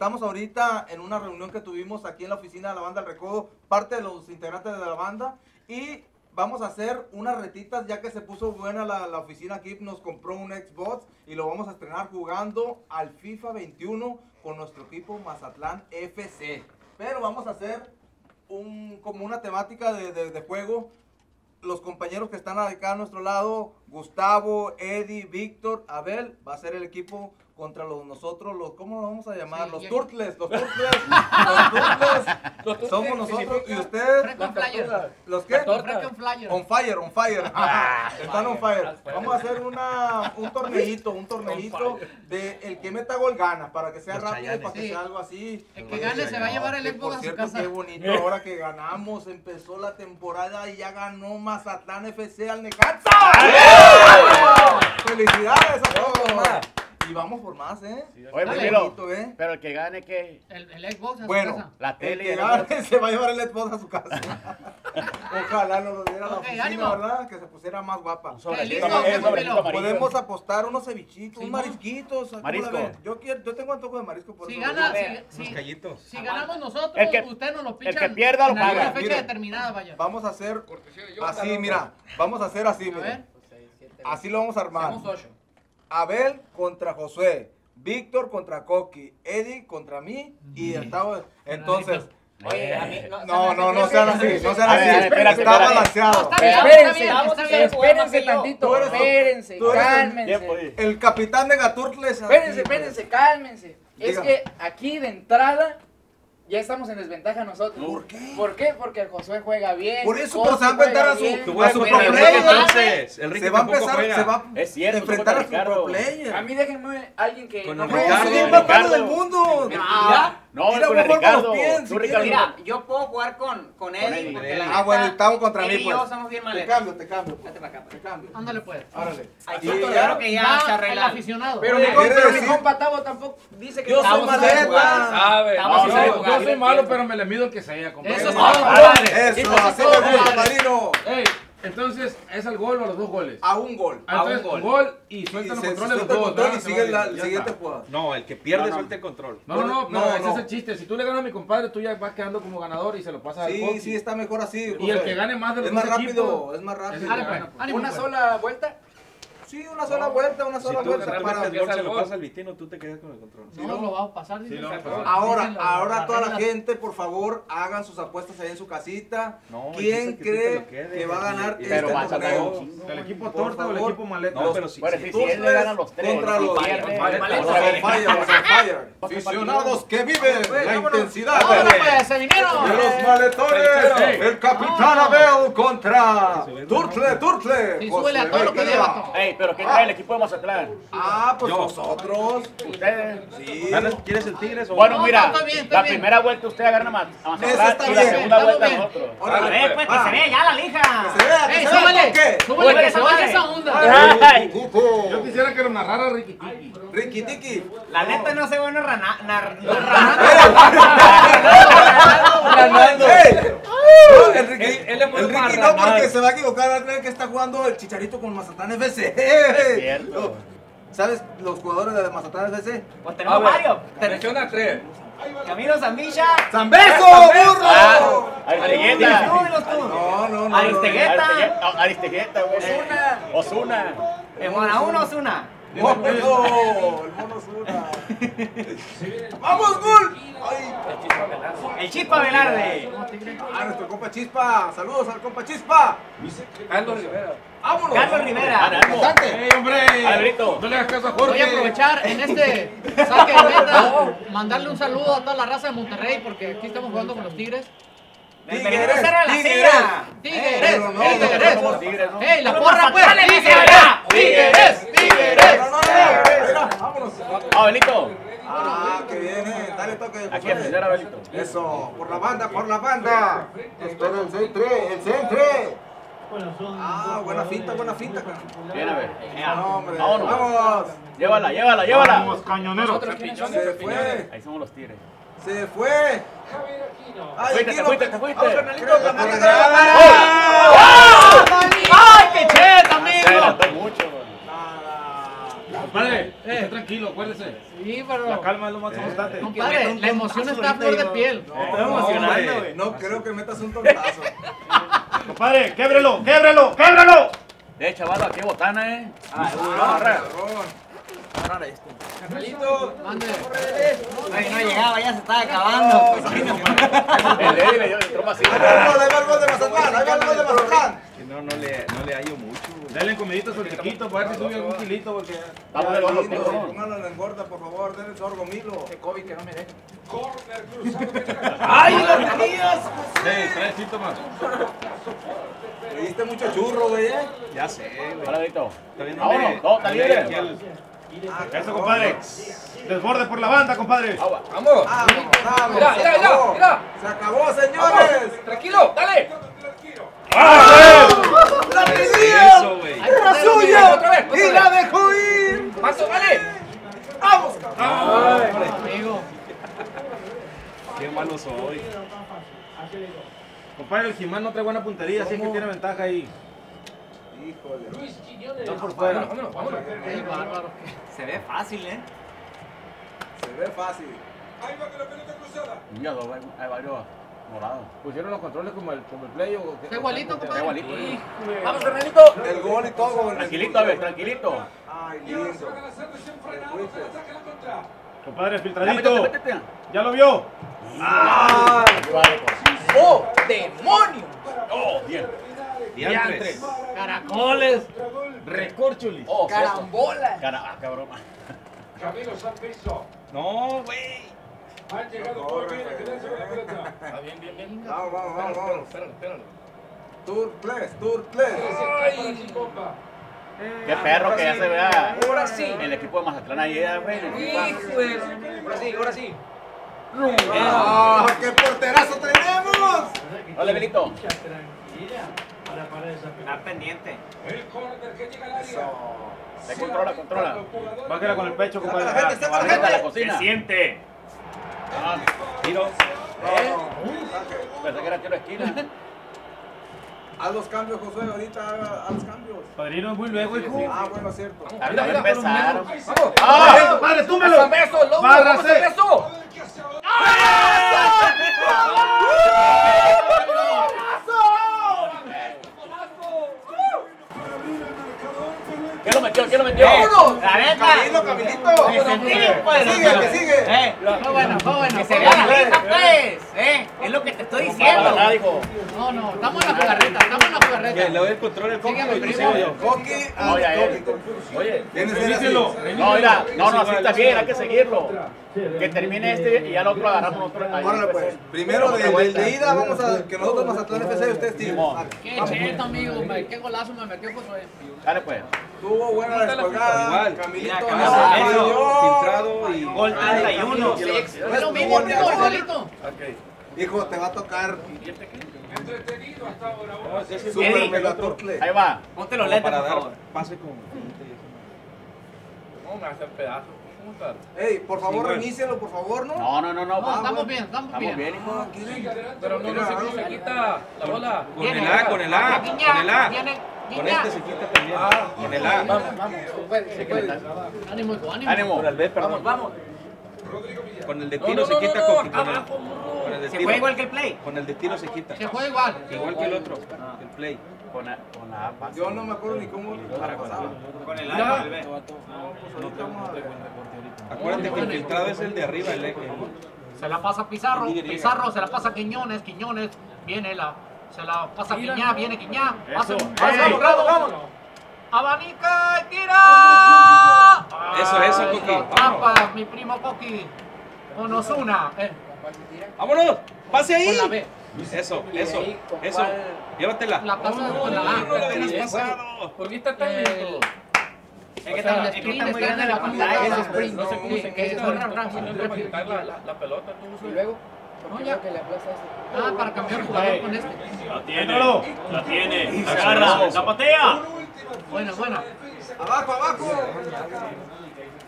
Estamos ahorita en una reunión que tuvimos aquí en la oficina de la banda El Recodo, parte de los integrantes de la banda. Y vamos a hacer unas retitas ya que se puso buena la, la oficina aquí. Nos compró un Xbox y lo vamos a estrenar jugando al FIFA 21 con nuestro equipo Mazatlán FC. Pero vamos a hacer un, como una temática de, de- de juego los compañeros que están acá a nuestro lado, Gustavo, Eddie, Víctor, Abel, va a ser el equipo contra los nosotros, los, ¿cómo lo vamos a llamar? Sí, los Turtles, los Turtles, los Turtles, somos nosotros y ustedes. ¿los qué? On fire, on fire. Ah, Están on fire. Vamos a hacer una, un torneito, un torneito de el que meta gol gana, para que sea Los rápido y para que Sí. sea algo así. El que gane se va a llevar el Xbox por a su cierto, casa. qué bonito ahora que ganamos, empezó la temporada y ya ganó Mazatlán FC al Necaxa. ¡Felicidades a todos! Y vamos por más, ¿eh? Oye, primero, ¿eh? pero el que gane, ¿qué? El, el Xbox a su Bueno, casa. La el tele. que y la gane se va a llevar el Xbox a su casa. Ojalá nos lo diera la oficina, ánimo. ¿verdad? Que se pusiera más guapa. Sobrecito, listo, ¿qué un sobrecito. Podemos apostar unos cevichitos, Sí, unos ¿no? marisquitos. Yo quiero, yo tengo antojo de marisco por Si eso. gana, si, si, callitos. si ganamos nosotros, El que- usted nos lo el pichan. que pierda lo paga. fecha determinada, vaya. Vamos a hacer así, mira. Vamos a hacer así, A mire. ver. Así lo vamos a armar. Somos ocho. Abel contra Josué, Víctor contra Coqui, Eddie contra mí y estaba. Entonces, Oye, a mí no, no, no sean así, no sean así. Está balanceado. Espérense, espérense tantito, espérense, el- cálmense. El capitán de Gaturtles. Espérense, espérense, cálmense. Es que aquí de entrada ya estamos en desventaja nosotros. ¿Por qué? ¿Por qué? Porque Josué juega bien. Por eso, pero se va a enfrentar a su- bien. A su pro player. entonces. El Se va a tampoco empezar, juega. se va Es cierto, a enfrentar a su pro player. A mí déjenme alguien que Con no el No. Ricardo. del mundo. Mira, No, Mira, con el con Ricardo. pies, si Ricardo. Mira, yo puedo jugar con, con Eddie. La Ah, bueno, estamos contra mí, él y yo pues. somos bien Te cambio, te cambio. pues. Te cambio. Ándale pues. Árale. Aquí claro que ya Va se el arregla. aficionado. Pero mi compa, compa Tavo tampoco dice que Yo soy maleta. Sabe. No, yo- soy malo, pero me le mido el que sea, compadre. Eso es todo. Eso, Eso es así me gusta, padrino. Ey, entonces, ¿es al gol o a los dos goles? A un gol. Ah, entonces, un gol. gol. y suelta los controles suelta los el dos. control y sigue la siguiente jugada. No, el que pierde No, no. suelta el control. No, no, no, ese no. es el chiste. Si tú le ganas a mi compadre, tú ya vas quedando como ganador y se lo pasas al Sí, sí, está mejor así. Y el que gane más de los Es más dos rápido, equipos, es más rápido. Ánimo, Una sola vuelta. Sí, una sola vuelta, una Si sola tú vuelta. para- el gol se lo pasa al Vitino, tú te quedas con el control. No, lo vamos a pasar. dice. Sí, lo vamos a pasar. Ahora, las- ahora las toda la gente, por favor, hagan sus apuestas ahí en su casita. No, ¿Quién que tú cree quedes, que va a ganar y- y- este Pero vas a dar torneo? ¿El equipo torta o el equipo maleta? No, pero si, Bueno, si- sí, si él le gana los tres. Contra si los. Aficionados que viven la intensidad Ahora de pues, se vinieron. de los maletones. El capitán Abel contra Turtle, Turtle. Sí, súbele a todo lo que Miguel. Pero ¿quién trae el equipo de Mazatlán? Ah, pues Yo. nosotros. Ustedes. Sí. ¿Ganas- ¿Quieres el Tigres o Bueno, No, mira, no, está bien, está la bien. primera vuelta usted agarra a Mazatlán está y la bien, segunda vuelta nosotros. A ver, pues que va. se vea ya la lija. Que se vea, que qué. ¡Súbele, que se vaya súbele. esa onda! Ay, Yo quisiera que lo narrara Ricky Tiki. Ricky Tiki. La neta no sé bueno rana, nar, Ganando. No, el Ricky, Él- no porque se va a equivocar, va a creer que está jugando el Chicharito con Mazatlán FC. Es cierto. ¿Sabes los jugadores de Mazatlán FC? Pues A tenemos varios. Menciona tres. Camilo Zambilla. ¡Zambeso, burro! Ah, Aristegueta. No, no, no. Aristegueta. Aristegueta, güey. Osuna. Osuna. 1, Osuna. No, no, el mono Zuna. ¡Vamos, gol! Ay. El Chispa Velarde. Ah, nuestro compa Chispa. Saludos al compa Chispa. Carlos Rivera. ¡Vámonos! Carlos Rivera. Ganamos. Bastante. ¡Ey, hombre! Alberito. No le hagas caso a Jorge. Voy a aprovechar en este saque de meta, mandarle un saludo a toda la raza de Monterrey, porque aquí estamos jugando con los Tigres. Tigres, Tigres. ¡Tigres! pero no, ¡Tigres! no, no, Tigres, ¿no? ¡Ey, la Los porra pues! ¡Tigres! ¡Tigres! No, no, no. Mira, vámonos. Abelito. Ah, que viene. Dale toque. A. Eso, por la banda, por la banda. Espera el centre, el centre. Ah, buena finta, buena finta. Bien, a ver. No, hombre. Vámonos. Vamos. Llévala, llévala, llévala. Vamos, cañoneros. Se fue, Ahí somos los tigres. se fue. Ay, Fuiste, te fuiste, te fuiste. La mata. ¡Ay, qué cheta, Se amigo! mucho, tranquilo, acuérdese. Sí, pero. La calma es lo más importante. Compadre, la emoción está a flor de piel. No, emocionando, hombre, No creo que metas un tontazo. Compadre, québrelo, québrelo, québrelo. Eh, chaval, aquí botana, eh. Ah, Agarrar esto. Mande. Ay, no llegaba, ya se estaba acabando. El Eddie le dio el trompa así. Ahí va el gol de Mazatlán, ahí va el gol de Mazatlán. Que no, no le, no le hallo mucho, güey. Dale comiditos al chiquito para ver si sube algún kilito, porque... De los. Póngalo en la engorda, por favor, denle sorgo milo. Que COVID que no me deje. ¡Ay, lo tenías! Sí, tres síntomas. Le diste mucho churro, güey, eh. Ya sé, güey. Hola, Vito. También Vámonos, no, está libre. al- Eso, compadre. Desborde por la banda, compadre. Agua. Vamos. Vamos, vamos. Mira, se mira, mira. Se acabó, señores. Vamos. Tranquilo, dale. ¡La tenía! Eso, güey. ¡Era Otra suya! vez, ¡Y la dejó ir! Paso, dale. ¡Vamos, cabrón! Amigo. Qué malo soy. Compadre, el Jimán no trae buena puntería, así que tiene ventaja ahí. Híjole. Está por fuera. Vámonos, vámonos. Qué bárbaro. Se ve fácil, ¿eh? Se ve fácil. Niño, hay varios Pusieron los controles como el, como el play o... Está igualito, Está compadre. igualito. Vamos, Fernandito. El gol y todo. Tranquilito, a ver, tranquilito. Ay, lindo. Compadre, filtradito. ¿Ya lo vio? ¡Oh, demonio! Oh, bien. Diantres. Caracoles. Recorchulis. Oh, cierto. Carambola. Cara, ah, cabrón. No, güey. Vamos, vamos, vamos, vamos. Tour Place, Tour Place. Qué perro que ya se vea Ahora sí. el equipo de Mazatlán ahí, eh, güey. el Ahora sí, ahora sí. ¡Ah, qué porterazo tenemos! Dale, Belito. Está pendiente. Se controla, controla. Bájala con el pecho, compadre. la la a la cocina. siente. Ah, Tiro. pensé que era tiro de esquina. Haz los cambios, José, ahorita haga- haz los cambios. Padrino es muy luego, hijo. Ah, bueno, cierto. A Mira, ver, mira, empezaron. Vamos. ¡Ah! compadre, túmelo. Pásame loco. Bárrase. Pásame eso. ¿Quién lo metió? ¿Quién lo metió? ¡Vámonos! La neta. Camilo, Camilito. Sentí, pues. Sigue, que sigue. Eh, Fue bueno, fue bueno. que se vea la lista, pues. Eh, es lo que te estoy diciendo. No, no, estamos en la jugarreta, estamos en la Que jugarreta. le doy el control al Sígueme, y primo. sigo yo. Coqui, Coqui. Coqui. Oye, que. No, mira, no, no, así está bien, hay que seguirlo. Que termine este y ya el otro agarramos nosotros. ahí, Órale, pues. Primero de, de ida, vamos a que nosotros Mazatlán FC y ustedes. Simón. Qué cheto, amigo. Qué golazo me metió Josué. Dale, pues. Tuvo buena la descolgada. Igual. Camilito, no filtrado y Gol 31. Es lo mismo, igualito. Hijo, te va a tocar No, ese es Super. Ahí va. Ponte los lentes, por favor. pase con. ¿Cómo me hace pedazo? ¿Cómo está? Ey, por favor, güey. reinícielo, por favor, ¿no? No, no, no, no. No, estamos bien, estamos Estamos bien. bien, hijo. Pero no, no se, no se quita la bola. Con el A, con el A, con el A. Con este se quita también. Con el A. Vamos, vamos. Se puede, se puede. Ánimo, ánimo. Ánimo. Con el B, Vamos, perdón. vamos. Con el de tiro no, se quita no, con, no, con el, con el de Se tiro. juega igual que el play. Con el de tiro se quita. Se juega igual. Igual que el otro, el play. Con la, con la A pasa. Yo no me acuerdo ni cómo Para pasaba. Con el. A, con el B. Acuérdate que el filtrado es el de arriba, el eje. Se la pasa Pizarro, Y. Pizarro se la pasa Quiñones, Quiñones, viene la, se la pasa Quiñá, no. viene Quiñá, pasa, Eso. pasa. Bravo, vamos, abanica y tira. Eso, eso, Coqui, Tapa, mi primo Coqui, con Osuna, eh, ¡Vámonos! ¡Pase ahí! Eso, eso, ahí, ¿con eso. Llévatela. la pasa con la A. no, la Apenas Bien, pasado. ¿Por qué está tan El- lento? Es que está, es que está muy grande la la pantalla. el sprint. No sé cómo se que es la, pelota. tú, Y luego, No, ya. que le aplaza. Ah, para cambiar jugador con este. La tiene, la tiene, la agarra, la patea. Buena, buena. Abajo, abajo.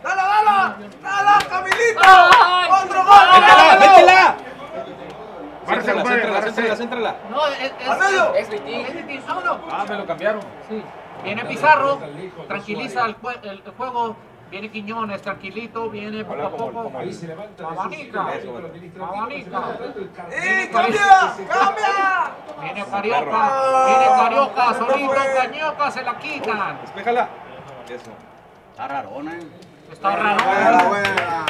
¡Dala, dala! ¡Dala, Camilito! ¡Ay! ¡Otro gol! ¡Métela, métela! Bárrese, Céntrala, céntrala, céntrala, céntrala. No, es, es, ¡Al medio! Es Vitín. es Vitín, vámonos. Ah, me lo cambiaron. Sí. Viene Pizarro, tranquiliza el, jue- el- el juego Viene Quiñones, tranquilito, viene poco a poco. Abanica, abanica. ¡Eh, cambia! ¡Cambia! Viene Carioca, viene Carioca, solito, Cañoca, se la quitan. Despéjala. Eso. Está rarona. Está Buena,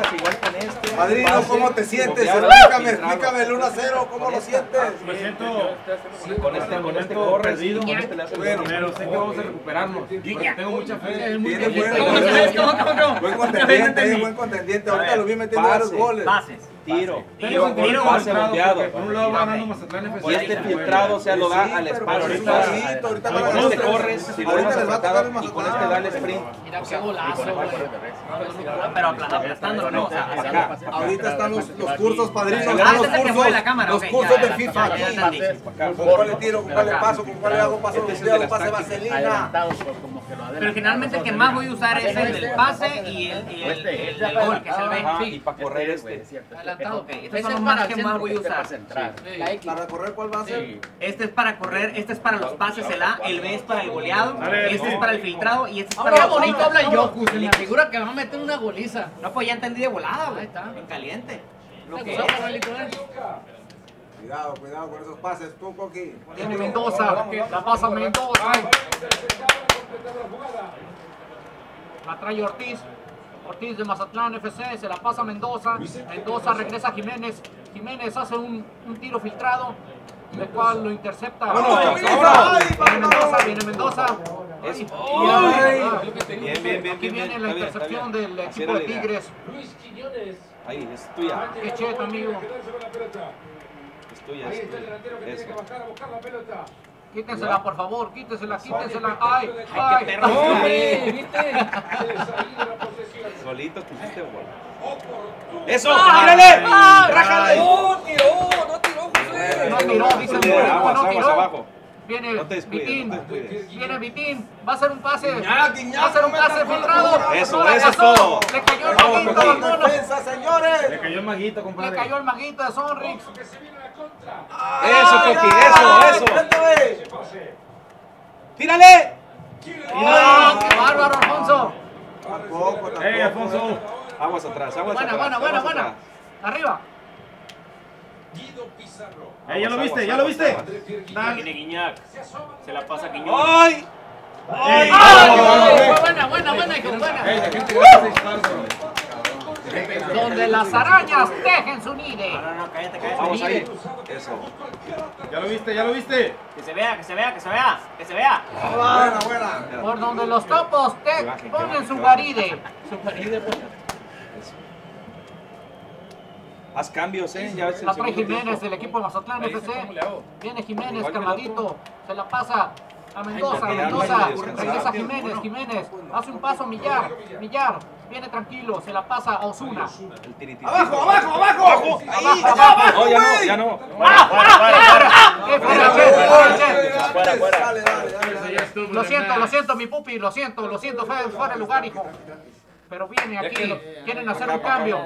buena. Igual, con este. Padrino, ¿cómo te sientes? Explícame, explícame el 1 a 0, ¿cómo lo sientes? Me siento Con este, con este corres. perdido. Con este le haces Bueno. pero sé que vamos a recuperarnos. Tengo mucha fe. Tiene bien. buen, ¿Cómo, cómo, cómo, buen contendiente, buen contendiente. Ahorita lo vi metiendo varios goles. Pases. Tiro. Tiro, volteado. Por un lado va ganando Mazatlán FC. Y este filtrado, o sea, lo da Sí, al espacio. Ahorita, ahorita, ahorita van a con este corres, si lo Ahorita dejas les va a tocar el apretado y con este dale sprint. Mira qué golazo, güey. Pero apla- aplastándolo, ¿no? O sea, hacia Acá. Ahorita están los, los cursos padrinos, están los este cursos, mueve la cámara, los ok, cursos ya, de FIFA. ¿Con cuál le tiro? ¿Con cuál le paso? ¿Con cuál le hago paso Este las Pase vaselina. Pues, Pero generalmente el que más voy a usar es el del pase y el, gol, que es el B. Ajá, y para correr este. Ok, son es para más que voy a usar. centrar. Sí. ¿Para correr cuál va a ser? Este es para correr, este es para los pases, el A, el B es para el goleado, este es para el filtrado y este es para la bonito habla Yoku. Se me figura que va a meter una goliza. No, pues ya entendí de volada, güey. Está. En caliente. Cuidado, cuidado con esos pases. Tú, Coqui. Tiene Mendoza, la pasa Mendoza. La trae Ortiz. Ortiz de Mazatlán FC, se la pasa Mendoza. Mendoza regresa a Jiménez. Jiménez hace un, un tiro filtrado, el cual lo intercepta. ¡Vámonos, Ay! Viene Mendoza, viene Mendoza. Bien, bien, bien, Aquí viene la Está está intercepción del equipo de la idea. Tigres. Ahí, es tuya. Qué cheto, amigo. Es tuya, es tuya. Eso. Quítensela, por favor, quítensela, quítensela. Ay, qué ay, perro. ay. Solito quisiste volar. ¡Eso! ¡Tírale! ¡Rájale! No tiró, dice el Bien, Boricua, aguas, no aguas tiró. abajo. Viene No Vitín, no viene Vitín, va a hacer un pase, Guiñac, Guiñac, va a hacer un no pase filtrado. Eso, no eso es todo. Le cayó el maguito señores. Le cayó el maguito, le compadre. cayó el maguito de Sonrix. Eso, Coqui, eso, eso. ¡Tírale! ¡Ah, qué bárbaro, Alfonso! Tampoco, tampoco. ¡Ey, Alfonso! Aguas atrás, aguas Buena, atrás. buena, buena, aguas buena. atrás. Arriba. ¡Ey, ya lo viste, aguas, ya lo viste! Dale. Guiñac. Se la pasa a Quiñones. ¡Ay! ¡Ay, buena, buena, buena, hijo, ¡Ey, buena! la gente gasta seis palos! Donde las arañas tejen su nide. No, no, no, cállate, cállate. Vamos ahí. Eso. ¿Ya lo viste, ya lo viste? Que se vea, que se vea, que se vea, que se vea. Buena, buena. Por donde los topos te ponen su guaride. Su guaride, pues. Haz cambios, ¿eh? Ya ves el La trae Jiménez tiempo. del equipo de Mazatlán FC. Viene Jiménez, calmadito. Se la pasa a Mendoza. Ay, Mendoza. Regresa. Jiménez. Jiménez. Hace un paso Millar. Millar. Viene tranquilo. Se la pasa a Osuna. Tiritito. Abajo, abajo, abajo. Ahí, No, ya no, ya no. Dale, dale, dale. Lo siento, lo siento, mi pupi. Lo siento, lo siento. Fue fuera de lugar, hijo. Pero viene aquí. Quieren hacer un cambio.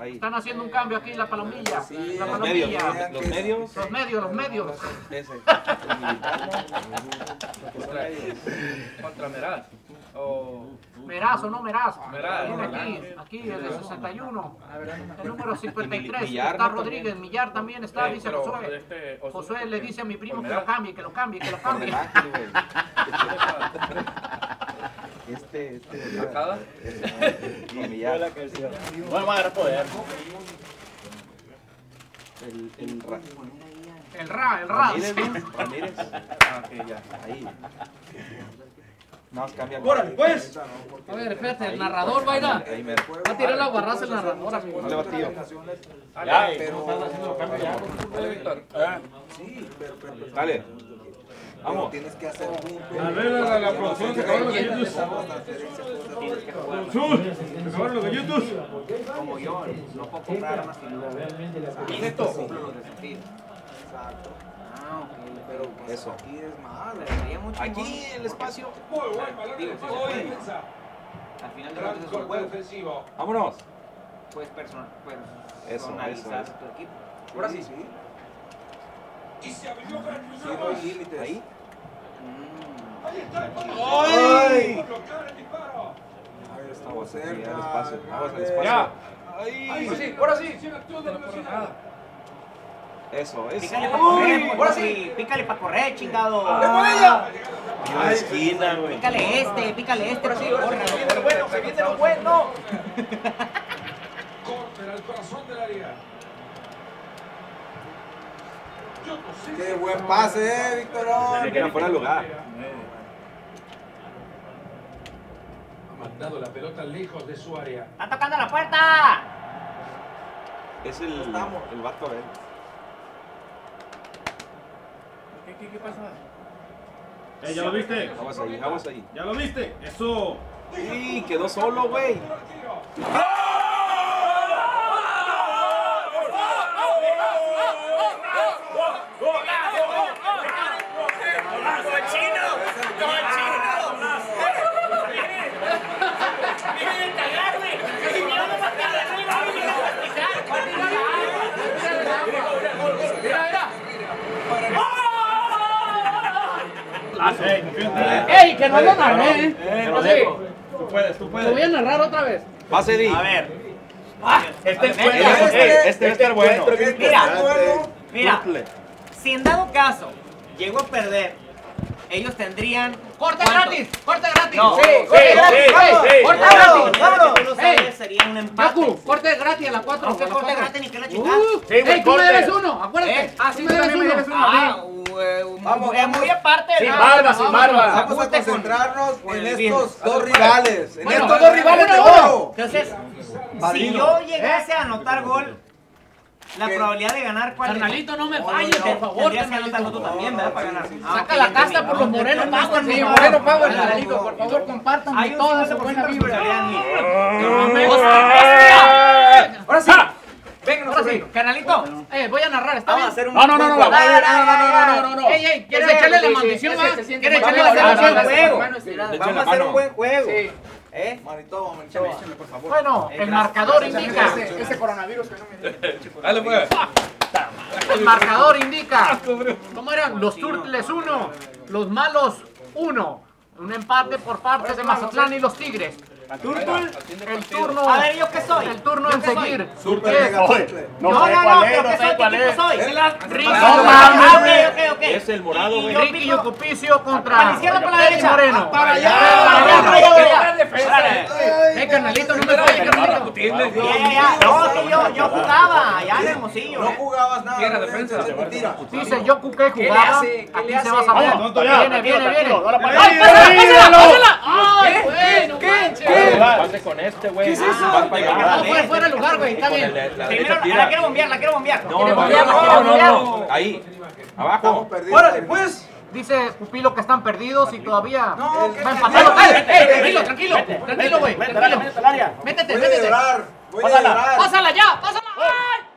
Ahí. Están haciendo un cambio aquí en la palomilla. La Los medios, palomilla. los medios. Los medios, los medios. Ese. Contra Meraz. O. Meraz o no Meraz. Meraz. Viene aquí, aquí el de 61. El número 53. Millar, Está. Rodríguez. Millar también está, Eh, dice Josué. este, Osu- Josué le dice a mi primo que lo cambie, que lo cambie, que lo cambie. Este, este. Sacada. Y Millar. Bueno, vamos a poder. El, el Ra- El Ra, el Ra. Ramírez. Ah, ok, ya. Ahí. Nada más cambia. ¡Órale, pues! A ver, espérate, el narrador va a ir a, va a tirar la guarraza el narrador, amigo. Dale, batido. Ya, Pero- Dale, Víctor. Sí, pero, Dale. Vamos. tienes que hacer. A ver, la, la producción se acabaron los gallitos. Cosas. Producción, se acabaron los gallitos. Como yo, no puedo comprar armas que no. ¿Y esto? Cumplo los desafíos. Exacto. Ah, ok. Pero pues, Eso. aquí es más, mucho. Aquí el espacio. Pues, Muy buen. Al final de cuentas es Vámonos. Puedes personal, pues, personalizar eso, tu equipo. Ahora sí. Y se abrió para Ahí. Mm. Ahí está el ¡Ay! Ahí está. Vamos al espacio. Ya. Ahí. Ahí sí, ahora sí. Ahora sí. Eso, eso. Pícale para correr, ahora sí. Pícale para correr, chingado. De esquina, güey. Pícale este, pícale este. Ahora sí, para ahora sí. Se viene lo bueno, se viene lo bueno. Qué buen pase, eh, Víctor. Que era fuera de lugar. Ha mandado la pelota lejos de su área. ¡Está tocando la puerta! Es el, Estamos. el vato, eh. ¿Qué, qué, pasa? Eh, ¿Ya lo viste? Aguas ahí, aguas ahí. ¿Ya lo viste? Eso. Sí, quedó solo, güey. Ey, confío en ti. ¡Ey, que no lo narré! eh. Lo dejo. Tú puedes, tú Lo puedes. voy a narrar otra vez. Pase, Di. A ver. Este es Este- bueno. Este, este va a estar bueno. Mira, mira. Si en dado caso llegó a perder, ellos tendrían. ¡Corte ¿cuánto? gratis! ¡Corte gratis! No, sí, sí, corte sí, gratis! sí, ¡Vamos! sí. ¡Corte gratis! vámonos. Tú lo ¡Ey! sabes, sería un empate. Yaku, corte gratis a las 4. Aunque corte gratis ni que la chingada. Uh, Sí, ¡Ey, tú me debes uno! Acuérdate. ¿Eh? Ah, sí, Tú me debes uno. Ah, Ah, Vamos, muy, eh, muy aparte. Sin barba, sin barba. Vamos a concentrarnos con en estos dos rivales. En estos dos rivales de oro. Entonces, si yo llegase a anotar gol, la ¿Qué? probabilidad de ganar, ¿cuál es? Carnalito, no me falles, no, por favor, Tendrías que anotarlo tú también, ¿verdad? Para ganar. Ah, Saca ok, la casta por los morenos power, Sí, moreno power, carnalito, por favor, compartan toda su 50% buena vibra. Ahora sí. Venga, ahora sí, canalito. Eh, voy a narrar, ¿está bien? No, no, no, no, no, no, no, no, Ey, ey, ¿quieres echarle la maldición? ¿Quieres echarle la maldición? Vamos a hacer un buen juego. ¿Eh? Marito, por favor. Bueno, el marcador indica. Ese, coronavirus que no me Dale, pues. El marcador indica. ¿Cómo eran? Los Turtles 1, los malos 1. Un empate por parte de Mazatlán ¿eh? y los Tigres. El turno. A ver, ¿yo qué soy? El turno en seguir. Super mega No, no, no, cuál es, no sé. Soy? Es la Ricky. No mames. Es el morado, güey. Ricky Yucupicio contra. Para la izquierda para la derecha. Moreno. Ah, para allá. Para allá. Para allá. Eh, carnalito, no me carnalito. No, yo, jugaba allá Hermosillo. No eh. jugabas nada. Tierra defensa. Dice yo cuqué jugaba. Aquí se va a saber. Viene, viene, viene. ¡Ay, pásala, pásala! ¡Ay. Pase con este, güey. ¿Qué es eso? No, fuera, fuera de lugar, güey, está bien. La quiero bombear, la quiero bombear. No, no, ¿Quiere no, bombear? no, ¿Quiere no, bombear? no. Ahí. Abajo. Órale, pues. Dice Pupilo que están perdidos y todavía No, que- va empatado. que- ¡Ey, ey, tranquilo, tranquilo! Tranquilo, güey. Tranquilo. Métete, Voy a métete. llorar. Voy a Pásala. llorar. ¡Pásala ya! ¡Pásala!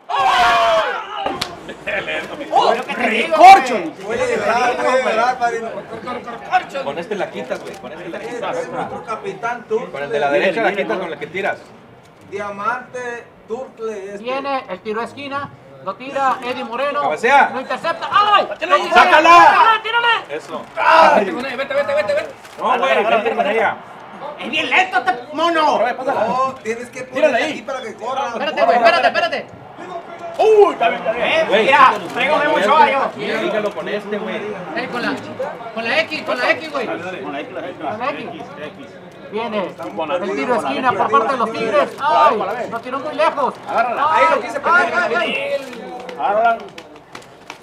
¡Ay! Lo que te digo, Corcho. güey. Voy a llorar, voy a llorar, padrino. Con este la quitas, güey. Con este la Este quitas. es nuestro capitán Turtle. Con el de la derecha la quitas con el que tiras. Diamante Turtle. Este. Viene el tiro de esquina. Lo tira Eddie Moreno. Cabecea. Lo intercepta. ¡Ay! ¡Sácala! ¡Tírale! Eso. Vete, vete, vete, vete. No, güey, vete con ella. Es bien lento este mono. No, tienes que ponerle aquí para que corra. Espérate, güey, espérate, espérate. Está bien, está bien. Eh, Güey, mira, traigo Ochoa yo. quítalo, Dígalo con este, güey. Eh, con la, con la X, con la X, güey. Con la X, la X, Con la X. X. Viene Con la el tiro de esquina por parte de los Tigres. ¡Ay! Lo tiró muy lejos. Agárrala. Ay, Ahí lo quise ay, ay. Ahora,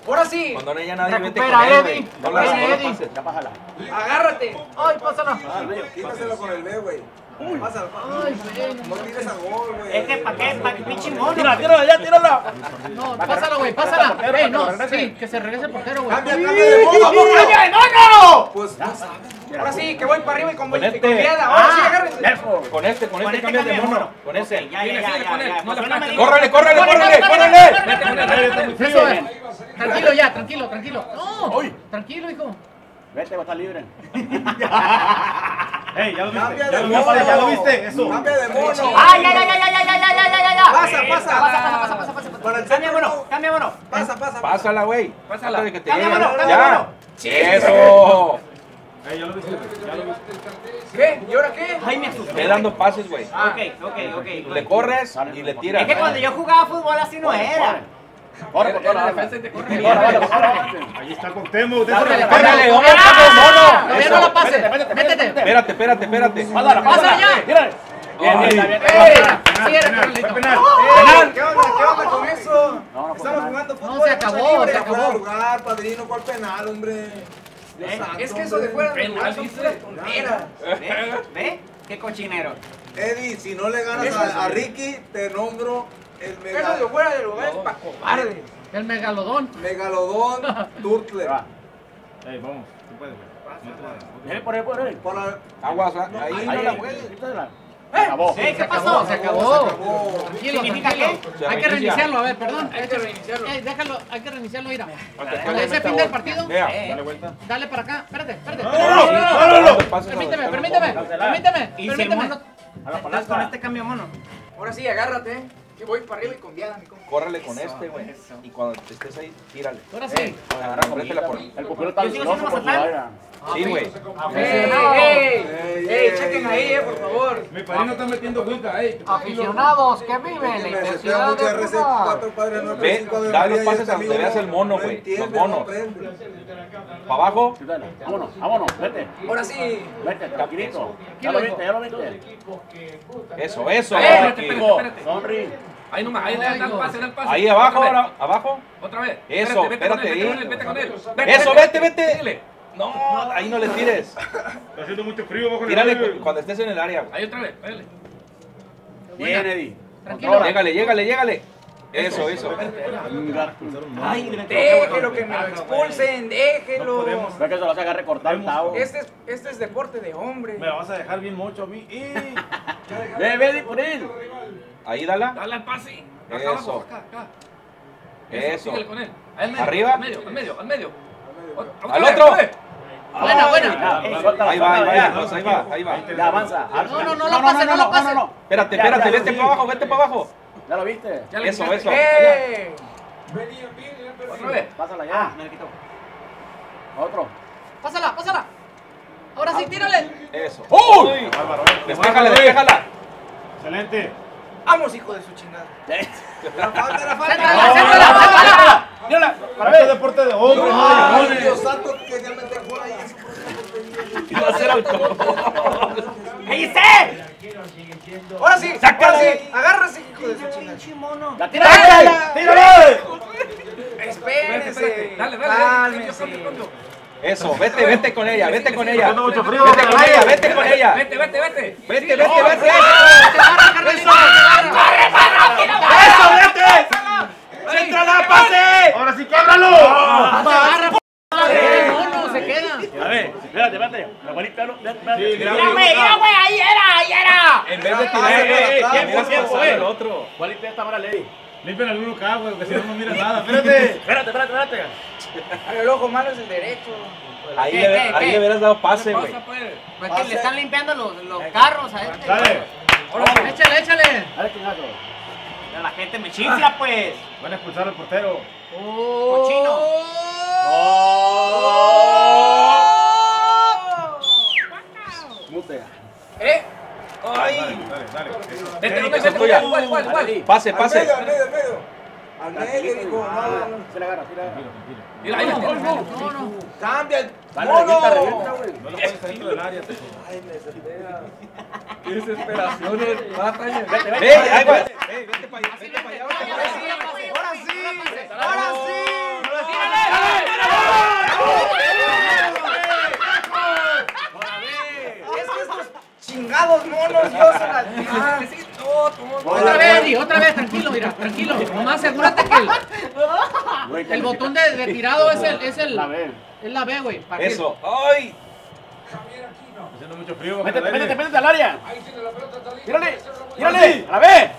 Ahora sí. Cuando no haya nadie, vete con Recupera él, Eddie. No la Viene no la Eddie. pases. ya pásala. Agárrate. Ay, pásala. Quítaselo con el B, güey. Pásalo. Ay, güey. No tires a gol, güey. Es que pa' qué, pa' qué pinche mono. Tírala, tírala, ya, tírala. No, pásala, güey, pásala. Ey, no, sí, que se regrese el portero, güey. Cambia, cambia de modo. ¡Cambia de mono! Pues no sabes. Ahora sí, que voy para arriba y con, Con este. con. Ahora sí, Ah. agárrense. Eso. Con este, con este este cambia de mono. mono. Con ese. Ya, ya, ya, ya, ya. aplaques. digas. ¡Córrele, córrele, Córrele, córrele. Tranquilo ya, tranquilo, tranquilo. No, Uy. tranquilo, hijo. Vete, va a estar libre. Ey, ya lo viste. de Ya lo mono. viste, ya lo viste. Eso. Cambia de mono. ¡Ay, ay, ay, ay, ay, ay, ay, ay, ay, ay, ay! Pasa, pasa. Pasa, pasa, pasa, pasa, pasa. Para el Cambia mono, no. cambia mono. Pasa, pasa. Pásala, güey. Pásala. Cambia mano, cambia Ya. mano. Eso. Eh, ya lo viste, ya lo viste. ¿Qué? ¿Y ahora qué? Ay, me asusté. Ve dando pases, güey. Ok, ok, ok. Le corres y le tiras. Es que cuando yo jugaba fútbol así no era. Corre, por la defensa te corre. Ahí está. Métete. Espérate, espérate, espérate. Pásala, Pásala ya. ¿Qué onda? ¿Qué onda con eso? No, no, Estamos jugando fútbol. No, se acabó, se acabó. padrino, ¿cuál penal, hombre? Eh, Es que eso de fuera de lugar son puras tonteras. ¿Ve? ¿Ve? Qué cochinero. Eddie, si no le ganas a Ricky, te nombro el Eso de fuera de lugar es para cobardes. El megalodón. megalodón Turtle. Ey, vamos. Tú puedes, güey. No. Viene por ahí, por ahí. Por la- Aguas, ahí Ahí no la. Quítala. Se acabó. Eh, ¿qué Se pasó? acabó, se acabó. acabó. Tranquilo, ¿Significa tranquilo. qué? Hay que Se reiniciarlo, a ver, perdón. Hay que reiniciarlo. Déjalo, hay que reiniciarlo, mira. Con ese fin del partido. Eh, Dale vuelta. dale para acá. Espérate, espérate. Dando pases a los Permíteme, permíteme, permíteme, Y si el permíteme. mono. Estás con este cambio mono. Ahora sí, agárrate. Voy para arriba y con viada, mi compa. Córrele con este, güey. Y cuando estés ahí, tírale. Ahora sí. Agarra métela por El pupilo está siendo por. Sí, güey. ¡Ey, ey! ¡Ey, chequen ahí, eh, por favor! Mi padrino está metiendo juca, ey. Aficionados que viven la Que me desea intensidad fútbol. cuatro padres, nueve, Ve, de da los pases a donde veas el mono, no güey, los no monos. Para abajo. Vámonos, vámonos. Vete. Ahora sí. Vete, tranquilito. Ya lo viste, ya lo viste. Eso, eso. Eh, Ahí nomás, ahí da da el pase, da el pase. Ahí abajo, ahora, abajo. Otra vez. Eso, Espérate, vete con él, espérate vete con ahí. él, vete con él. Eso, vete, vete. No, ahí no le tires. Está haciendo mucho frío bajo el Tírale cu- cuando estés en el área. Ahí otra vez, dale. Bien, Eddie. Tranquilo. Llégale, llégale, llégale. Eso, eso. Ay, le Déjelo que me lo expulsen, déjelo. Ve que se lo hace agarrar cortar el tabo. Este es, este es deporte de hombre. Me la vas a dejar bien mucho a mí. Y... Ve, ve, Eddie, por él. Ahí dala. Dale al pase. Acá Eso. abajo, acá, acá. Eso. Síguele con él. Ahí al medio, Arriba. Al medio, al medio, al medio. Al otro. Buena, buena. Eh, Ahí va, ahí va, ahí va, ahí va. Ya avanza. No, no, no lo pase, no lo pase. Espérate, Ya, espérate, ya, vete sí. para abajo, vete para abajo. ¿Ya lo viste? Eso, eso. ¡Eh! Otra vez. Pásala ya. Me lo quitó. Otro. Pásala, pásala. Ahora sí, tírale. Eso. ¡Uy! Despéjala, despéjala. Excelente. ¡Vamos, hijo de su chingada! La falta, la falta. Céntrala. Mírala. Para Este es ver. deporte de hombre. Ay, Dios santo, que ya me dejó ahí. Iba a hacer alcohol. ¡Cállese! ¡Ahora sí! ¡Ahora sí! ¡Agárrase, hijo de su chingada! ¡La tira! ¡Tírale! ¡Espérense! Espérate, dale, dale, dale. Eso, vete, vete con ella, vete con ella. Vete con ella, vete con ella. Vete, vete, vete. Vete, vete, vete. Agarra. ¡Eso, vete! ¡Céntrala, pase! Ahora sí, québralo. No, no. A ver, espérate, espérate. Me voy a limpiarlo. Espérate. Mira, Mira, güey, mira, güey, ahí era, ahí era. En vez de Ah, tirar, eh, eh, tiempo, tiempo, eh. el otro. Voy a limpiar esta vara, Lady. Limpien el uno acá, güey, porque si no, no miras nada. Espérate. Espérate, espérate, espérate. Pero el ojo malo es el derecho. Ahí ¿Qué, le, qué, ahí qué? le hubieras dado pase, güey. Pues. Pues que le están limpiando los, los carros a este. Dale. Échale, échale. Dale. Pero La gente me chifla, pues. Van a expulsar al portero. Cochino. Mute. ¡Eh! Ay. Dale, dale. Eso. Vete, vete, tuya. igual, igual, igual. Pase, Al pase. medio, al medio, al medio. Al medio, dijo. No, no, no. Se la agarra, sí la agarra. Mira. No, no. Cambia el mono. No lo puedes salir del área. te- Ay, me desespera. Qué ya. Vete, vete. ¡Ey, ahí va! ¡Ey, vete para allá! ¡Vete para allá! Ahora sí, Ahora sí. Ahora sí. Es que estos chingados monos, Dios en la ah, Otra vez, Eddie, otra vez, tranquilo, mira, tranquilo. Nomás asegúrate que el, el botón de retirado es el, es el, La ve. es la B, güey. para que- Eso. ¡Ay! Haciendo mucho frío. Métete, área. métete, métete al área. Tírale, tírale. A la vez.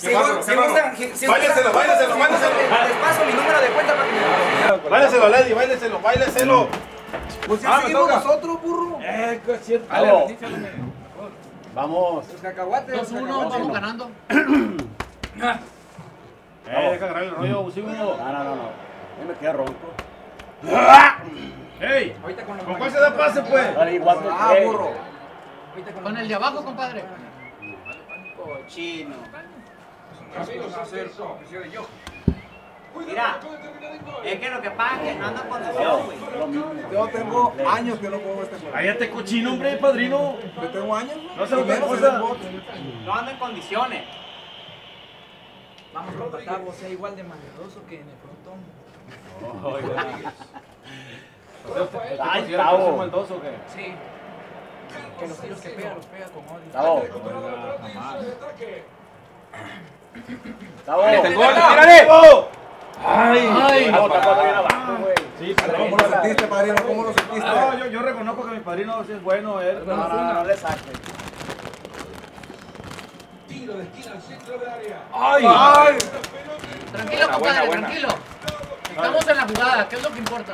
Si gustan, si Báileselo, báileselo, báileselo. les paso mi número de cuenta para que me Báileselo, Lady, báileselo, báileselo. Pues Ah, ya me seguimos nosotros, burro. Eh, qué cierto. Vamos. Vamos. Los cacahuates. los 2-1, cacahuates. vamos ganando. Eh, deja agarrar el rollo abusivo. No, no, no, no. Yo me quedé ronco. ¡Ey! ¿Con cuál se da pase, pues? Dale, igual que Ah, burro. Con el de abajo, compadre. Cochino. Camilo Sanderson. Mira, es que lo que pasa es que no ando en condición, güey. Yo tengo años que no juego este juego. Cállate, cochino, hombre, padrino. Yo tengo años. No se lo el. No ando en condiciones. Vamos con Patabo, sea igual de maldoso que en el frontón. Ay, ¿Es Tavo. maldoso o qué? Sí. Que los tiros que pega, los pega con odio. Tavo. Ahí está el gol, tírale. ¡Ay! Abajo, güey. Sí, ¿Cómo lo sentiste, padrino? ¿Cómo lo sentiste? No, yo, yo reconozco que mi padrino sí es bueno, él. No, no, no, no le saques. Tiro de esquina al centro del área. ¡Ay! ¡Ay! Tranquilo, Buena, compadre, buena. tranquilo. Estamos en la jugada, ¿qué es lo que importa?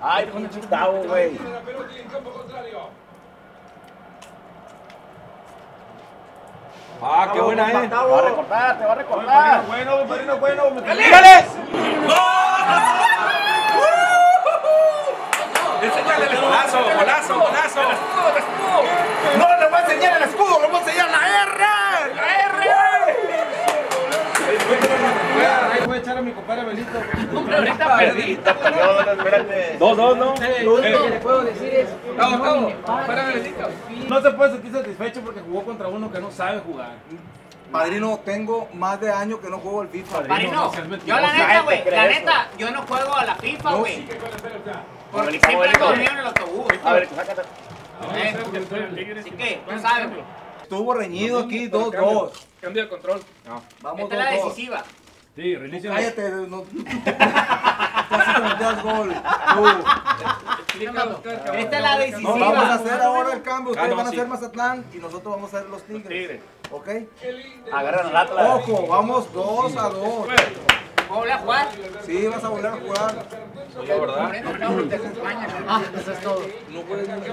Ay, pinche Tavo, güey. Tira la pelota y en campo contrario. Ah, qué buena, eh. Te va a recortar, te va a recortar. Bueno, bueno. padrino- ¡Tírale! Enséñale el golazo, golazo, golazo. No, le voy a enseñar el escudo, le voy a enseñar la R. La R. Ahí voy a echar a mi compadre Belito. Hombre, ahorita perdí. Perdón, espérate. Dos, dos, ¿no? Lo único que le puedo decir es. Cabo, no cabo. me pare. Espérame, Belito. No se puede sentir satisfecho porque jugó contra uno que no sabe jugar. Padrino, tengo más de años que no juego el FIFA. No yo la neta, güey, la neta, yo no juego a la FIFA, No, güey. Porque siempre en el autobús. A ver, sácate. ¿eh? Así que, tú sabes, güey. Estuvo reñido aquí, 2-2. Cambio de control. Vamos Esta es la 2-2. decisiva. Sí, reinicia. Cállate, no. Casi te metías gol. Tú. Esta es la No, decisiva. vamos a hacer ahora el cambio. Ustedes Ah, no, van a sí. ser Mazatlán y nosotros vamos a ser los Tigres. ¿Ok? Agarran al Atlas. Ojo, vamos 2 a 2. ¿Puedo volver a jugar? Sí, vas a volver a jugar. Ah, eso es todo.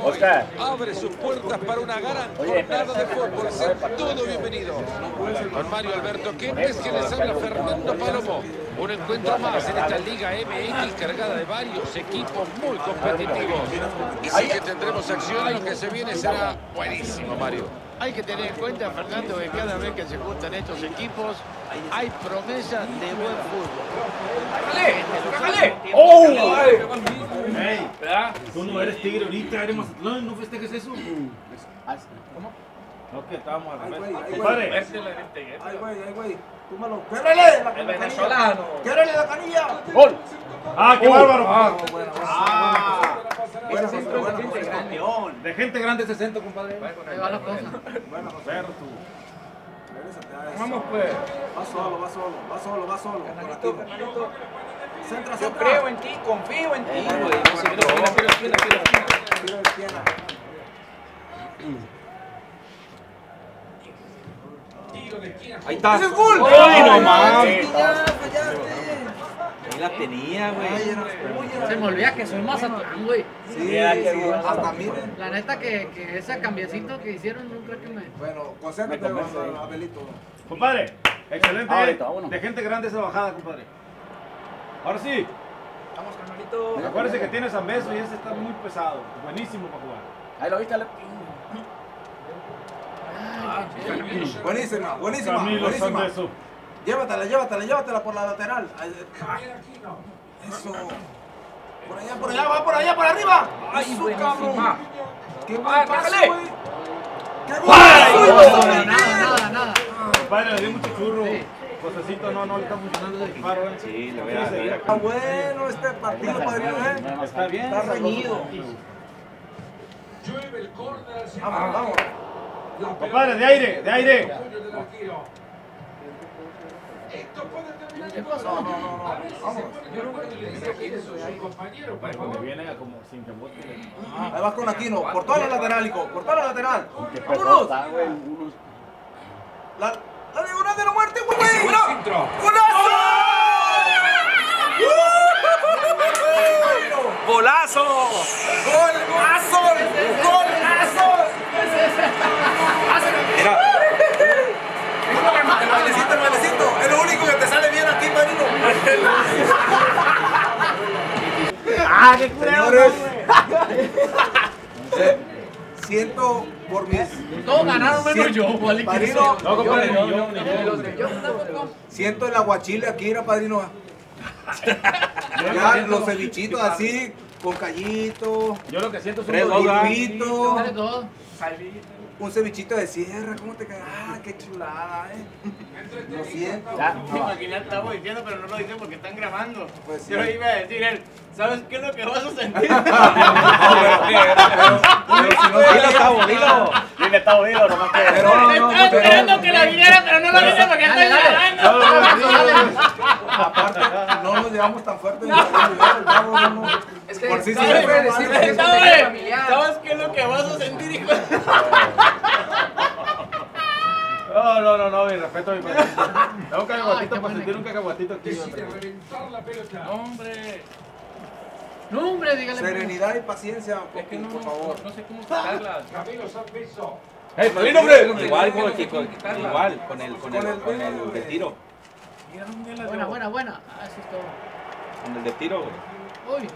Oscar. Abre sus puertas para una gran jornada de fútbol. Sean todos bienvenidos. Con Mario Alberto Kempes, que les habla Fernando Palomo. Un encuentro más en esta Liga MX cargada de varios equipos muy competitivos. Y sí que tendremos acción y lo que se viene será buenísimo, Mario. Hay que tener en cuenta, Fernando, que cada vez que se juntan estos equipos hay promesa de buen fútbol. ¡Oh! ¡Ey! Tú no eres tigre ahorita, eres Mazatlán, no festejes eso. ¿Cómo? No, que estábamos al Ay, güey, revés. ay, Compadre, Ay, güey, ay, güey. Túmalo. ¡Québrale! El la venezolano. canilla. ¡Québrale la canilla! ¡Gol! ¡Ah, qué bárbaro! Bueno, bueno, ¡Ah! bueno, José, bueno, José. Campeón. De gente grande ese centro, compadre. Ahí va la cosa. Bueno, José. Perro tú. Regrésate a eso. Vamos, pues. Va solo, va solo, va solo, va solo. Carnalito, carnalito. Centra, Yo centra. creo en ti, confío en ti. Tiro de izquierda. Ahí está. ¡Ese es gol! ¡Ay, no mames! La tenía, güey. Ay, era tuya. Se me olvida que soy Mazatlán, güey. Sí, sí, hasta miren. La neta que, que ese cambiecito que hicieron no creo que me... Bueno, concéntrate, convence. Abelito. Compadre, excelente. Ahorita, vámonos. De gente grande esa bajada, compadre. Ahora sí, Vamos, carnalito. acuérdese que tiene San Beso y ese está muy pesado. Buenísimo para jugar. Ahí lo viste, Ale. Buenísima, buenísima, Camilo San buenísima. Beso. Llévatela, llévatela, llévatela por la lateral. Ay, Eso. Por allá, por allá, va por allá, por arriba. Ay, su cabrón. Qué buen Ah, pase, güey. Qué buen pase, Nada, nada, nada. Compadre, le dio mucho churro. Sí. Josecito, no, no le está funcionando ese disparo, ¿eh? Sí, le voy a- a- Está bueno este partido, padrino, ¿eh? Está bien. Está reñido. Llueve el córner. Vamos, vamos. Compadre, de aire, de aire. Esto puede terminar ¿Qué en pasó? gol. No, no, no, A ver si vamos. se pone le su compañero, por favor. viene a como sin rebote. Ahí vas con Aquino. Por toda la lateral, Ico. Por toda la lateral. ¡Vámonos! La, la diagonal de la muerte, güey. ¡Golazo! ¡Golazo! ¡Golazo! Mira, Ah, qué culero. Siento por mis. Todos ganaron menos siento- yo, Padrino, sí. No, compadre, ni yo, ni yo. siento el aguachile aquí, era padrino. Ya los cevichitos así, con callito, Yo lo que siento es un Ah. un cevichito de sierra, ¿cómo te queda? Ah, qué chulada, eh. Lo siento. Ya, Imagínate, estamos diciendo, pero no lo dicen porque están grabando. Pues sí. Yo iba a decir él, ¿sabes qué es lo que vas a sentir? Pero si no Dilo, Tavo, dilo. Dile, está oído, nomás que. Pero no, no, Estaba pero- esperando que lo dijera, pero no lo dice porque grabando. Aparte, no nos llevamos tan fuerte. el Gabo, no, no. Por si ¿Sabes? siempre ¿Sabes? ¿Sabes qué es lo que vas a sentir, hijo? No, no, no, no, mi respeto a mi padre. Tengo un cacahuatito para sentir un cacahuatito aquí. hombre. Hombre. No, hombre, dígale. Serenidad y paciencia, Es que no, por favor. no sé cómo quitarlas. ¡Ey, padrino, hombre! Igual con el igual, con el, con el, Con el con el tiro. Buena, buena, buena. Ah, eso es todo. Con el de tiro, güey. Uy.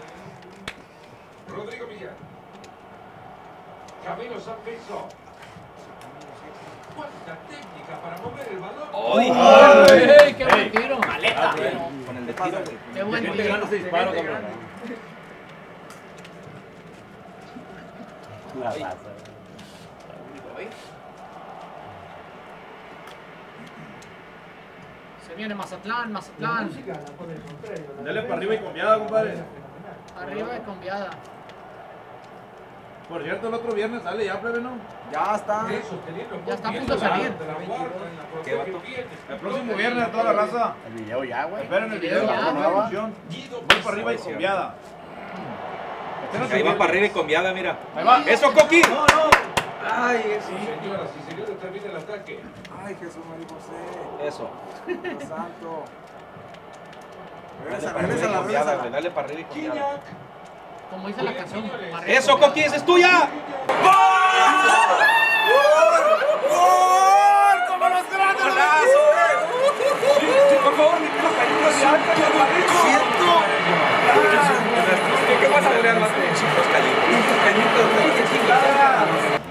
Rodrigo Villar. Camilo Sanpizo. Cuánta técnica para mover el balón. ¡Ey, qué buen tiro! Maleta. Con el de tiro, güey. ¡Qué buen tiro! disparo, cabrón. Se viene Mazatlán, Mazatlán. Dale para arriba y conviada, compadre. Arriba y conviada. Por cierto, el otro viernes sale ya, plebe, ¿no? Ya está. Ya está a punto de salir. ¿Qué vato? El próximo viernes, toda la raza. El video ya, güey. Esperen el video, Ya, la nueva güey. función. Voy para arriba y conviada. Ahí va para arriba y con viada, mira. Ahí va. ¡Eso, Coqui! Ay, Señoras y señores, termina el ataque. ay, Jesús María José. Eso. Dios santo. Dale Regresa, regresa, viada, regresa. güey. Dale para arriba y con viada. Como dice la canción. ¡Eso. Coqui! ¡Esa es tuya! ¡Como los grandes! Por favor, Siento. ¿Qué vas a lograr más? Los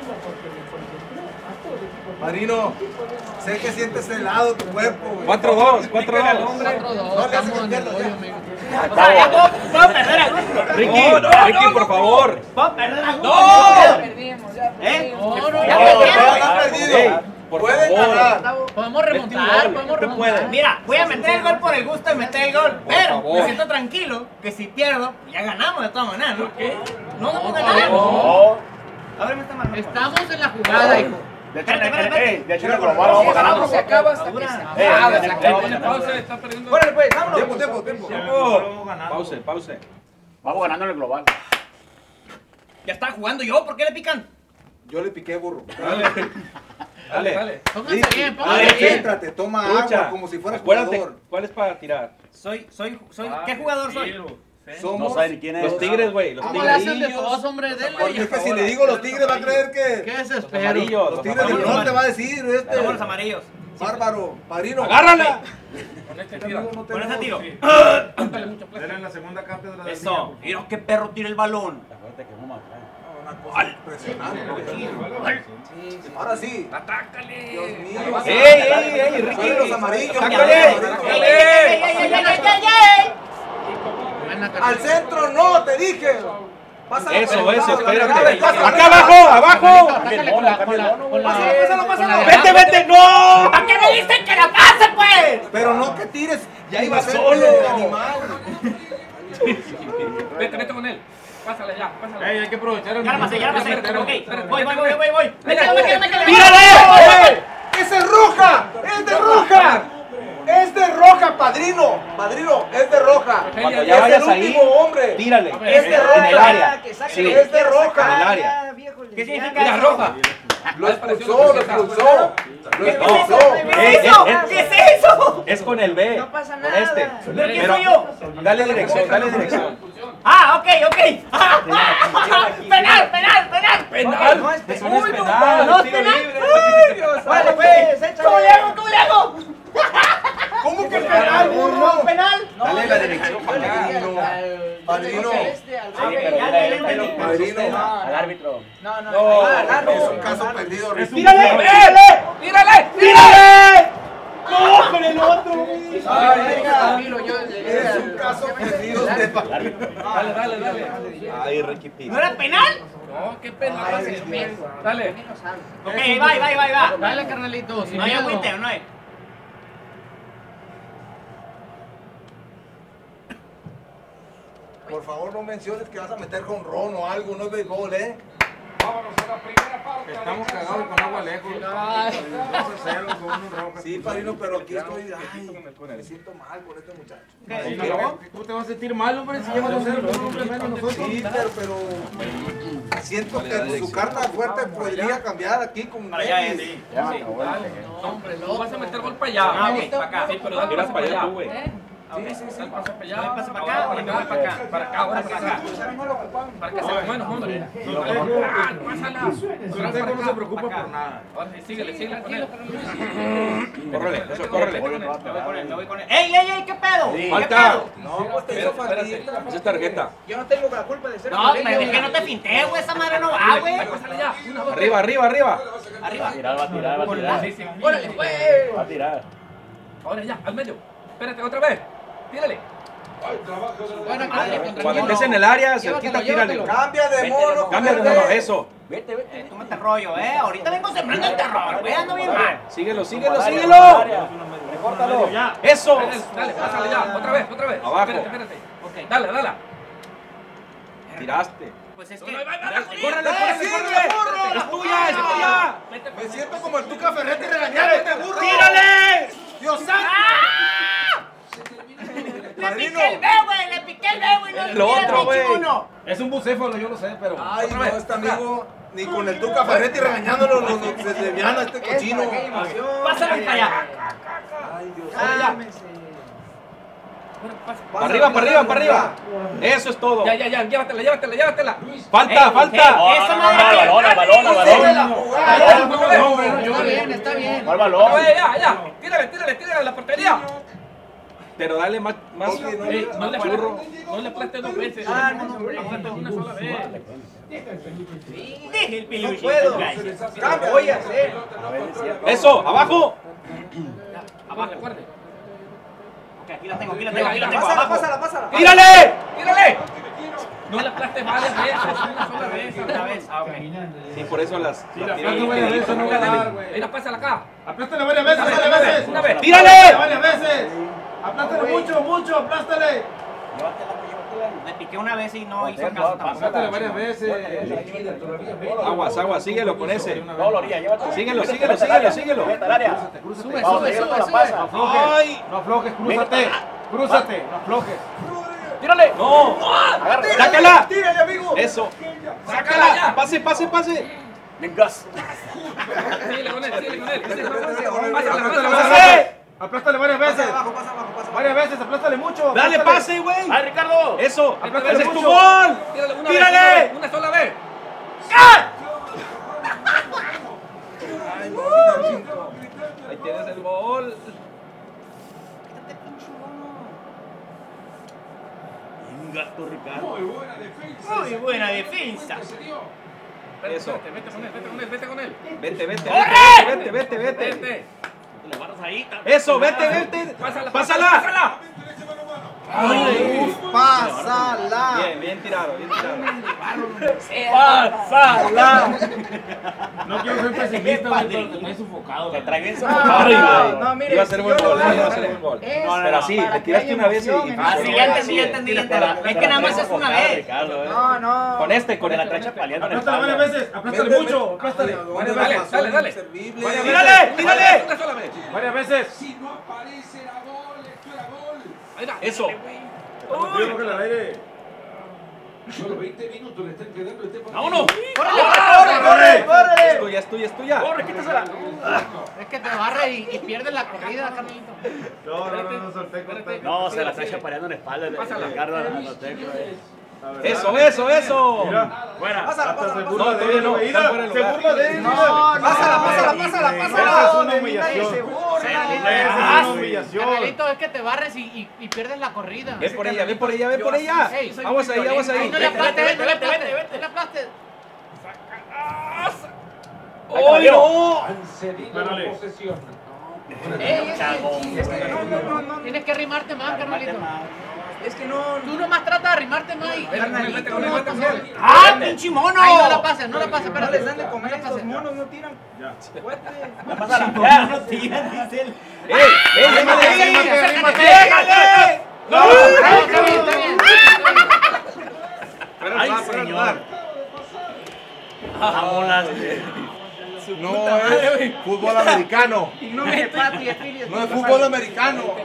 Marino, sé que sientes helado tu cuerpo. güey. 4-2, 4-2. 4-2, No le haces amigo. Puedo perder a gusto. Ricky, Ricky, por favor. Puedo perder a gusto. ¡No! ¿Eh? No, no, Ya ya perdieron. perdieron. Ya han perdido. Por Pueden favor. ganar. Podemos remontar, podemos remontar. Mira, voy a meter el gol por el gusto de meter el gol, Por pero favor. me siento tranquilo que si pierdo, ya ganamos de todas maneras, ¿no? No, no puedo ganar. No. Ábreme esta mano. Estamos en la jugada, hijo. De hecho, el- espérate, ey, de hecho, vamos ganando. se acaba hasta que se Eh, Pausa, está perdiendo. Órale, pues, vámonos. Tiempo, tiempo, tiempo. Vamos ganando. Pause, pause. Vamos ganando en el global. Ya estaba jugando yo, ¿por qué le pican? Yo le piqué burro. Dale, dale. Pónganse bien, Dale, pónganse bien. Céntrate, toma agua como si fueras Acuérdate, jugador. ¿cuál es para tirar? Soy, soy, soy, ¿qué jugador soy? No Somos. sabe ni quién es. Los tigres, güey. Los ¿Cómo le hacen de tigres. todos, hombre? Porque es que si le digo los tigres va a creer ¿Qué que. desespero? Amarillos. Los tigres del norte va a decir este. Somos los amarillos. Bárbaro, padrino. ¡Agárrala! Con este Este no Con ese tenemos- tiro. En la segunda cátedra de Eso. Mira qué perro tira el balón. Acuérdate que vamos. No, Una cosa impresionante. Ahora sí. Atácale. Dios mío. ¡Ey, ey, ey, Ricky! Los amarillos. ¡Sácale! Amarillos. Buena Al centro no, te dije. Eso, eso, espérate. ¡Acá abajo, abajo! Atácale con la, con la, con la, Pásalo, ¡Vete, vete! ¡No! ¿Para qué me dicen que la pase, pues? Pero no que tires. Ya iba solo. Vete, vete con él. Pásale ya, pásale. Ey, hay que aprovechar el Ok, espérate. voy, voy, voy, voy, voy. ¡Tírale! ¡Esa es roja! ¡Es de roja! ¡Es de roja, padrino! Padrino, es de roja. Cuando ya es vayas el ahí, último hombre. Tírale. Es de roja. En el área. Sí. Es de En el roja. área. ¿Qué significa eso? roja. Lo expulsó, lo expulsó. Lo expulsó. Eso? ¿Qué es eso? Es con el B. No pasa Con nada. este. ¿Pero quién Pero soy yo? dale dirección, dale dirección. Ah, ok, ok. penal, penal, penal. Penal. No es Eso penal. no es penal. no es es tiro penal. libre. Ay, Dios, Vale, pues. pues, ¿Cómo le échale. hago? ¿Cómo le hago? ¿Cómo que penal, burro? ¿Penal? Dale la dirección. Padrino. Padrino. Padrino. Al árbitro. No, no, No, es un caso perdido. ¡Tírale! ¡Tírale! ¡Tírale! ¡No, con el otro! Ay, Camilo, yo- Es un caso perdido de Dale, dale, dale. Ay, Ricky. ¿No era penal? No, qué pena. Dale. Ok, va, va, va, va. Dale, carnalito. No hay agüite, no hay. Por favor, no menciones que vas a meter con ron o algo, no es béisbol, ¿eh? Vámonos a la primera. Estamos cagados con agua lejos. 2 a 0 con unos rojas. Sí, padrino, pero aquí estoy. Ay, me siento mal con este muchacho. ¿Cómo te vas a sentir mal, hombre? Si llevas 2 a 0 con un hombre menos nosotros. Sí, pero, pero siento que su carta fuerte podría cambiar aquí con Para allá. Andy. Ya, dale. No, hombre, no vas a meter gol para allá. Ah. Para acá. Sí, pero dale Mira paso para allá, allá. Sí, sí, sí. Pasa para allá. Pasa para acá, Para acá, para acá. Para acá, ahora para acá. Para que se bueno, hombre. Ah, pásala. Cortejo no se preocupa por nada. Síguele, síguele con él. Córrele, eso, córrele. ¡Ey, ey, ey! ¿Qué pedo? ¿Qué Falta. pedo? No, pues te hizo falta. Esa es tarjeta. Yo no tengo la culpa de ser No, pero es que no te pinté, güey. Esa madre no va, güey. Arriba, arriba, arriba. Arriba. Tirar, va a tirar, va a tirar. Sí, sí. Órale, pues. Va a tirar. Ahora ya, al medio. Espérate, otra vez. Tírale. Contra Cuando estés en el área, cerquita, tírale. Cambia de mono. Cambia de mono, eso. Vete, vete. Eh, Tómate rollo, eh. Ahorita vengo sembrando el terror, güey. Ando bien mal. Síguelo, síguelo, síguelo. Recórtalo. Eso. Dale, dale, pásale ya. Otra vez, otra vez. Abajo. Espérate, espérate. Ok, dale, dale. Tiraste. Pues es que. Córrele, córrele, córrele. Es tuya, es tuya. Me siento como el Tuca Ferretti regañándote, burro. ¡Tírale! Dios santo. Le piqué el B, güey. Le piqué el B, güey. No Lo le otro, güey. Es un bucéfalo, yo lo sé, pero. Ay, no, este amigo, ni con el Tuca Ferretti regañándolo, lo, lo, se desviana este cochino. Pásale para allá. Ay, Dios Para arriba, para arriba, para arriba. Eso es todo. Ya, ya, ya. Llévatela, llévatela, llévatela. Falta, falta. Esa No, madre. balón, al balón, al balón. Está bien, está bien. ¿Cuál balón? Ya, ya. Tírale, tírale, tírale a la portería. Pero dale más. más Ey, no le churro. No le aplastes dos veces. Ah, no, no, aplastes una sola vez. Deje el piluche. puedo. Cambia. Voy a hacer. Eso, abajo. Abajo, recuerde. Ok, aquí la tengo, aquí la tengo, aquí la tengo. Pásala, pásala, pásala. ¡Tírale! ¡Tírale! No le aplastes varias veces, una sola vez. Una vez. Ah, ok. Sí, por eso las. las la falta varias veces, no ganar, güey. Mira, pásala acá. Aplástale varias veces, varias veces. una vez. ¡Tírale! Varias veces. Aplástale mucho, mucho, aplástale. Me piqué una vez y no hizo caso tampoco. Aplástale varias veces. Aguas, aguas, síguelo con ese. No, llévate. Síguelo, síguelo, síguelo, síguelo. Sube, sube, sube. No aflojes, crúzate. Crúzate, no aflojes. ¡Tírale! ¡No! ¡Sácala! Tírale, amigo. Eso. ¡Sácala! ¡Pase, pase, pase! Vengas. Síguele con él, síguele con él. Pásala. ¡Pase! Aplástale varias veces. Pasa abajo, pasa abajo, pasa abajo. Varias veces, aplástale mucho. ¡Dale aplástale. pase, güey! ¡Ay, Ricardo! ¡Eso! Aplástale ¡Ese es tu mucho. gol! Tírale una ¡Tírale! vez, una sola vez. Ahí tienes el gol. Vengas tú, Ricardo. Muy buena defensa. Muy buena defensa. Eso. Vete con él, vete con él, vete con él. Vete, vete, ¡Corre! vete, vete, vete, vete. Le ahí. Eso, vete, vete. Pásala, Pásala. pásala. Pásala. Bien, bien tirado, bien tirado. ¡Pásala! No quiero ser pesimista, güey, pero te traes sofocado. Te trae bien Ah, sofocado, no, güey. no, mire, Iba a ser buen gol, iba a ser buen gol. No, no, Pero no, sí, para te que tiraste una vez y. Ah, sí, ya entendí, ya entendí, ya entendí. Es que nada más es una vez. Eh. No, no. Con este, con la el tracha el Aplástale varias veces, aplástale mucho, aplástale. Ay, Varias dale, dale, dale. ¡Tírale! ¡Tírale! Varias veces. Si no aparece era gol, esto era gol. Ahí va. Eso. Solo 20 minutos le están quedando este partido. ¡Vámonos! ¡Corre, corre! Es tuya, es tuya, es tuya. ¡Corre, quítasela! Es que te barre y, y pierdes la corrida, Carlito. No, no, no, no solté, corté. No, se la trae chapareando en la espalda. Pásala. Ricardo eh. Eso, eso, eso. Buena. Pásala, pásala, No, no. Está de Se burla de él. No, mira. no, pásala, pásala, pásala, pásala. es una humillación. Burla. Esa es una humillación. Carnalito, es que te barres y, y, y pierdes la corrida. Ven por ella, ven por ella, ven por ella. Vamos ahí, vamos ahí. no le aplastes, vete, no le vete, aplastes, vete, no le aplastes. ¡Ay, no! Han cedido posesión. Tienes que arrimarte más, carnalito. Es que no. Tú nomás trata de arrimarte más y... Carnalito, no, no, también. ¡Ah, pinche mono! Ay, no la pases, no la pases, No espérate. les dan de comer No a la monos, no tiran. Fuerte. Pásala. Ya, no tiran, dice él. ¡Ey! ¡Pégale! No, está bien, está bien. Ay, señor. Vámonos. No es fútbol americano. No es fútbol americano.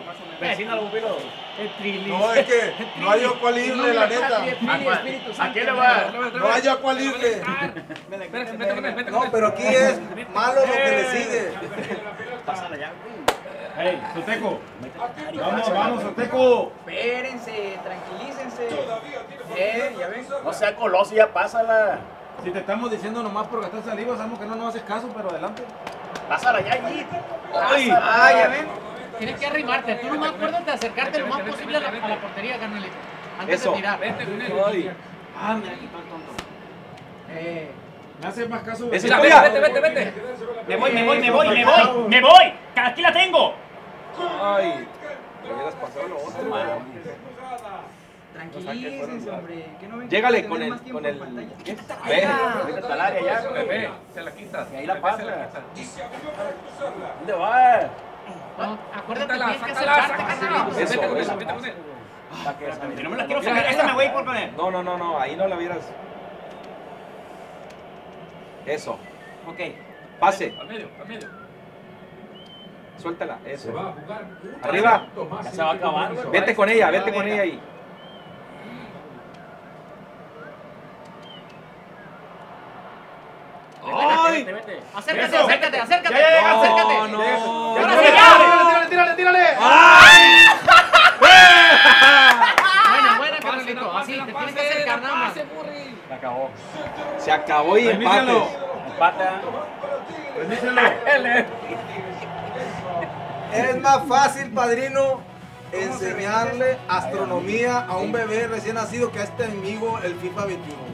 Vecino al pupilo. No, es que no hay libre, la neta. ¿A quién le va? No hay vete No, pero aquí es malo lo que le sigue. Pásala ya. Hey, Soteco. Vamos, vamos, Soteco. Espérense, tranquilícense. Eh, ya ven. No sea coloso, ya pásala. Si te estamos diciendo nomás por gastar saliva, sabemos que no nos haces caso, pero adelante. Pásala ya allí. ¡Ay! Ah, ya ven. Tienes que arrimarte. Tú nomás acuérdate de acercarte lo más posible a la, a la portería, carnalito. Antes Eso. de tirar. Vete. ¡Ay! Ah, mira, aquí el tonto. Eh. Me haces más caso. Es vete, vete, vete, vete. Me voy, me voy, me voy, me voy. Me voy. Aquí la tengo. ¡Ay! Le hubieras pasado lo otro. Tranquilícense, hombre. Que no ven que Llégale con el, con el. ¿qué? Ve, vete hasta el área ya. Ve, ve, se la quitas. Y ahí la pasa. se. ¿Dónde va? No, acuérdate, Sácala, tienes que sácala, acercarte, carnalito. Eso, Vete con eso. vete con él. Que no me la quiero sacar. Esta me voy a ir por poner. No, no, no, no, ahí no la vieras. Eso. Ok. Pase, Al medio, al medio. suéltala, Se eso. va a jugar Arriba. Ya se va a acabar. Vete con ella, vete con ella ahí. Acércate, acércate, acércate. Ya, ya, ya, acércate. No, no. Ahora Ya, sí, ya, ya. ¡Tírale, tírale, tírale! Buena, buena, carnalito. Así, te tienes que acercar nada más. Se acabó. Se acabó y empates. Empata. Permíselo. Es más fácil, padrino, enseñarle astronomía a un bebé recién nacido que a este amigo el FIFA 21.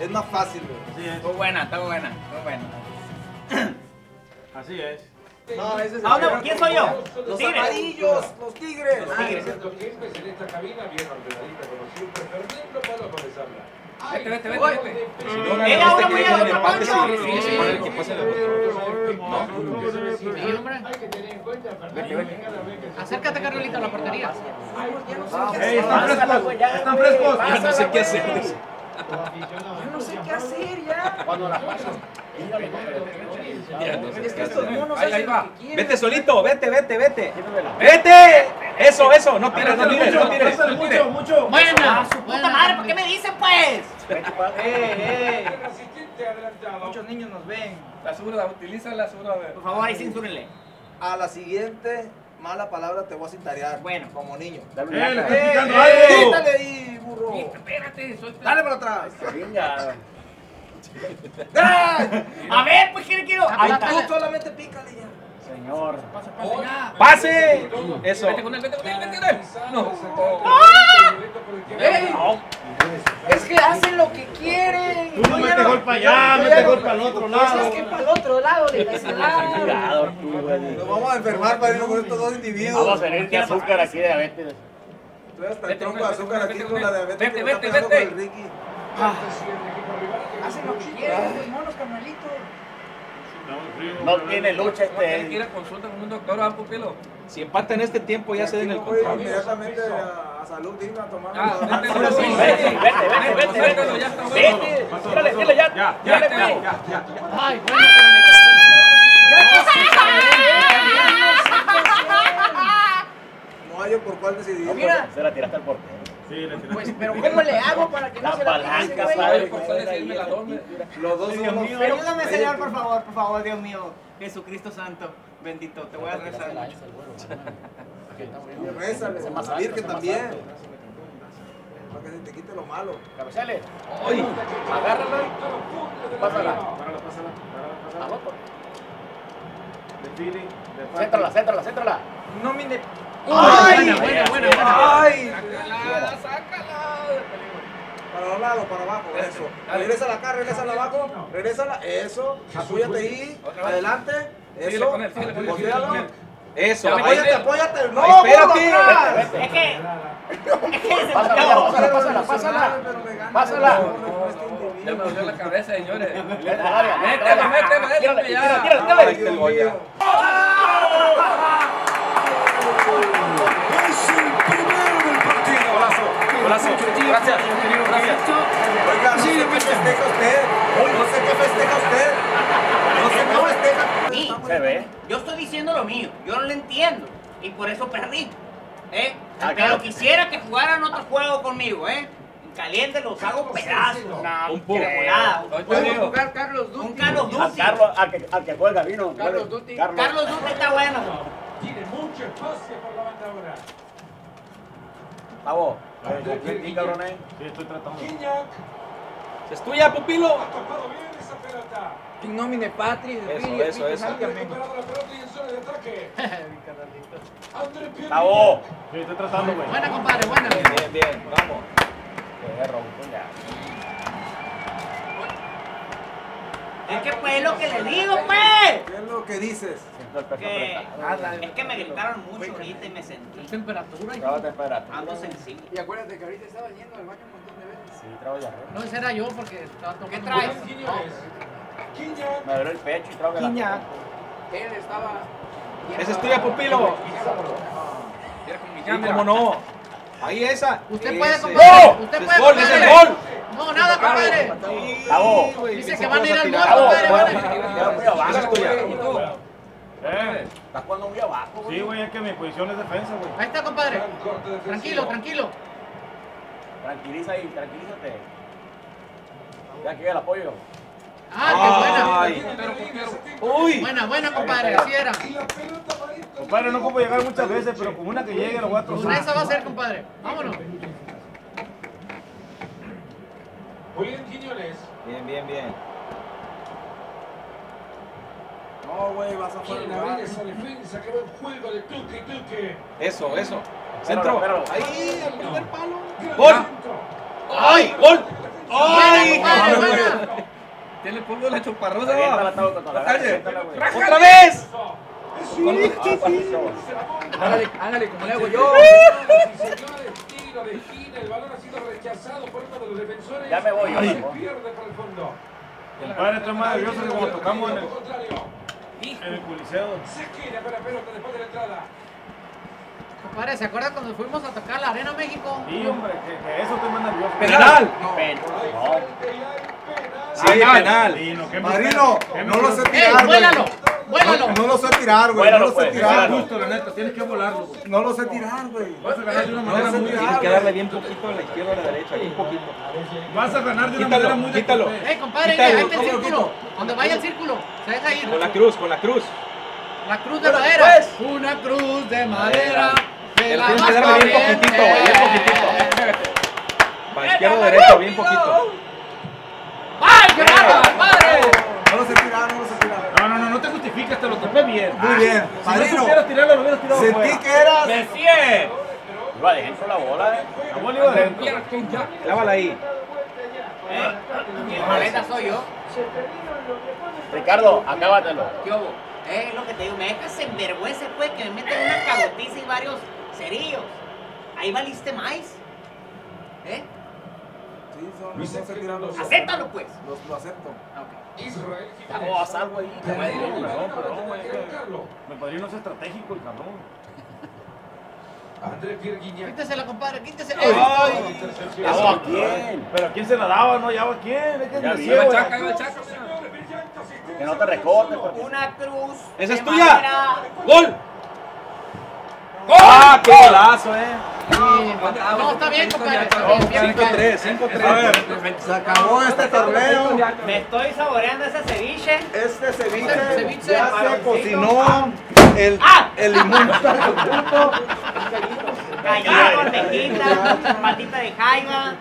Es más fácil, güey. Está buena, está buena, está buena. Así es. No, ese es ¿A dónde? ¿Quién soy yo? Los Tigres. amarillos, los tigres. Los tigres. Siempre en esta cabina, bien ordenadita, como siempre. Fernando Palomo les habla. Vete, vete, vete, vete. No Ella ahora voy a el otro pancho. sí, sí, sí, para el que el otro. Sí, hombre. Acércate, carnalito, a la portería. ¡Ey, están frescos! ¡Están frescos! Yo no sé qué hacer. Yo no sé qué hacer ya. Cuando la pasas. Ya no sé Es que estos monos Ahí, ahí va. lo que quieren. Vete solito, vete, vete, vete. ¡Vete! Eso, eso, no tires, no tires, no tires. Mucho, mucho. Buena. ¡Puta madre! ¿Por qué me dicen pues? Eh, eh. Muchos niños nos ven. La zurda, utiliza la zurda. ve. Por favor, ahí censúrenle. A la siguiente mala palabra te voy a cintarear. Bueno. Como niño. ¡Eh, le ¡Eh, está picando eh, algo! quítale ahí, burro! Espérate, suelta. Dale para atrás. Venga. A ver, pues, ¿qué le quiero? Ahí Tú solamente pícale ya. Señor. ¡Pase! Eso. Vete con él, vete con él, vete con él. No. ¡Ey! Es que hacen lo que quieren. Tú no metes gol para allá, metes gol para el otro lado. Es que para el otro lado le güey. Nos vamos a enfermar, padrino, con estos dos individuos. Vamos a tener que azúcar aquí de diabetes. Tú hasta el Vete, tronco vete, de azúcar vete, aquí con la diabetes vete, vete, vete. Ricky. Hacen lo que quieren los monos, carnalito. No tiene lucha Tienes que ir este. a consulta con un doctor, ¿ah, pupilo? Si empata en este tiempo, ya se den el control. inmediatamente a, a salud digna a tomar Ah, vete, vete, vete, vete, vete, vete. ya bueno. Ya. Ya, Ya le ya, fui. ya, ya. Ay, buena, No hay por cuál decidir. Mira, Se la tiraste al portero. Sí, le tiraste. pues, pero ¿cómo le hago para que no La se la palanca, güey? padre. ¿Por cuál decirme la dónde? Los dos los- Pero ayúdame, Señor, por favor, por favor, Dios mío. Jesucristo Santo, bendito, te voy a rezar mucho. Rézale, a la Virgen también. para que se te quite lo malo. Cabezale. ¡Ay! Agárralo. Pásala. Párala, pásala. Párala, pásala. Vamos. De feeling, de falta. Céntrala, céntrala, céntrala. No mire. Ay, buena, buena, buena, buena. ¡Ay! ¡Sácala, sácala! Para los lados, para abajo, eso. Regrésala acá, regrésala abajo, regrésala, eso. Apóyate ahí, adelante, eso. Apóyate, apóyate. No, Ay, espérate. Es que. Es que Pásala, pásala, pásala, pásala. Pero me gana. Pásala. No, no, no, este me dolió la cabeza, señores. Métela mételo, Tírale, mételo tírale, ya. tírale, Ay, tírale. Ahí está el gol ya. Golazo. Gracias, querido, gracias. Oiga, no sé qué festeja usted. No sé qué festeja usted. No sé qué festeja. Sí. Se ve. Yo estoy diciendo lo mío, yo no lo entiendo y por eso perdí. ¿eh? Ah, Pero claro. quisiera que jugaran otro juego conmigo, ¿eh? En caliente los hago pedazos. Un poco. De volada. Ahorita digo. Carlos Un Carlos Al Duty. Carlos, al que, al que juega vino. Carlos Duty. Carlos. Carlos Duty está bueno. Tiene mucho espacio por la banda ahora. Bravo. Sí, cabrones. Sí, estoy tratando. Guiñac ¡Es tuya, pupilo! ha tocado bien esa pelota. In nomine Patri, de Eso, Fili, eso, eso. Ha recuperado la pelota y en zona de ataque. André Pierre Bravo. Sí, estoy tratando, güey. Buena, compadre, buena. Bien, bien, vamos. Perro, ya. Es que pues es lo que le digo, pues. ¿Qué es lo que dices? Que es que me gritaron mucho ahorita y me sentí. Temperatura. Temperatura. Ando sensible. Y acuérdate que ahorita estaba yendo al baño un montón de veces. Sí, ya. No, ese era yo porque estaba tomando. ¿Qué traes? Me duele el pecho y traba Quiña. Él estaba. Esa es tuya, pupilo. Cómo no. Ahí esa. Usted puede, Ese. compadre. Usted puede, gol, es el compadre. gol. No, nada, compadre. Dice que van a ir al gol, compadre. van a- Eh, Estás jugando muy abajo, güey. sí, güey, es que mi posición es defensa, güey. Ahí está, compadre. Tranquilo, tranquilo. Tranquiliza ahí, tranquilízate. Ya aquí el apoyo. Ah, Ay. qué Uy. buena. Buena, buena, compadre. Así era. Compadre, no ocupo llegar muchas veces, pero con una que llegue lo voy a Con trozar. esa va a ser, compadre. Vámonos. Julián Quiñones. Bien, bien, bien. No, güey, vas a abrir esa defensa. Juego de Tuque, Tuque. Eso, eso. Centro. Ahí, al primer palo. ¡Gol! ¡Ay! ¡Gol! ¡Ay! Tiene el polvo de la güey. ¡Otra vez! Hágale, hágale como le hago yo. De esquina. El balón ha sido rechazado por uno de los defensores. Ya me voy, yo pierde para el fondo. Más nervioso que cuando tocamos en el. En el Coliseo. Se queda con la pelota después de la entrada. Compadre, ¿se acuerda cuando fuimos a tocar la Arena México? Sí, hombre, que, que eso estoy más nervioso. ¡Penal! No. falta y hay penal. Sí, penal. Sí, no, no lo sé ¡Ey, tirar, güey. No lo sé tirar, güey. No lo sé pues, tirar. Está justo, la neta, tienes que volarlo, güey. No lo sé tirar, güey. Vas a ganar de una manera sé muy tirar, Tienes que darle bien poquito a la izquierda o a la derecha, bien poquito. Vas a ganar de una manera muy de quítalo. ¡Ey, compadre! Quítalo, ahí está el ¿cómo lo círculo! Donde vaya el círculo, se deja ir. Con la cruz, con la cruz. La cruz de madera. Una cruz de madera. tienes que darle bien poquitito, güey, bien poquitito. Para izquierda o derecha, bien poquito. ¡Ay, qué bárbaro, compadre! No lo sé tirar, no lo sé tirar. No, no, no, no te lo topé bien. Muy bien. Si no Padrino, supieras tirarlo, lo hubieras tirado sentí fuera. que eras. ¡Messi! Iba adentro la bola, eh. La bola iba adentro. Clávala ahí. ¿Eh? El maleta soy yo. Ricardo, acábatelo. ¿Qué hubo? Eh, Es lo que te digo, me dejas en vergüenza, pues, que me meten una cabotiza y varios cerillos. Ahí valiste más. Son- no los. Acéptalo, pues. Los- Lo acepto. Israel Vamos Jiménez. a pasar, güey. Perdón, perdón, güey. Carlos. Mi padrino es estratégico, el cabrón. André Pierre. Quítesela, compadre, quítesela. Ay. ¿A quién? Pero ¿a quién se la daba? No, ya va a quién. Es que Ya Ahí va. Chaca, ahí va Chaca. Que no te recortes, porque Una cruz. Esa es tuya. madera. ¡Gol! ¡Ah, qué golazo, eh! No, está bien, compadre. Está bien, bien, 5-3, 5-3. Se acabó este torneo. Me estoy saboreando ese ceviche. Este ceviche Este ceviche. ya se cocinó. El, ¡Ah! el limón está punto. Gallina con almejita, patita de jaiba.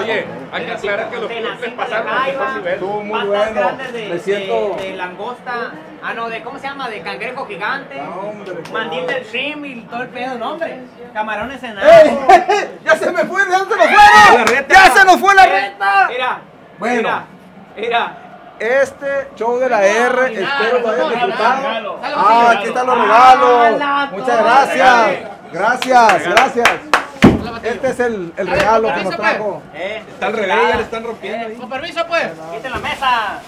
Oye, hay que aclarar que los pasaron ver. Estuvo muy patas bueno. grandes de, Me siento- de, de langosta. Ah, no, de ¿cómo se llama? De cangrejo gigante. mandil del shrimp y todo el pedo, no, hombre. Camarones en ¡Ey! ¡Ya se me fue! ¡Ya se nos fueron! ¡Ya se nos fue la reta! Mira, Bueno. mira, mira. Este show de la R, espero lo hayan disfrutado. Ah, aquí están los regalos. Muchas gracias. Gracias, gracias. Este es el, el regalo que nos pues. trajo. Eh, Está al revés, ya le están rompiendo ahí. Con permiso, pues. quiten la mesa.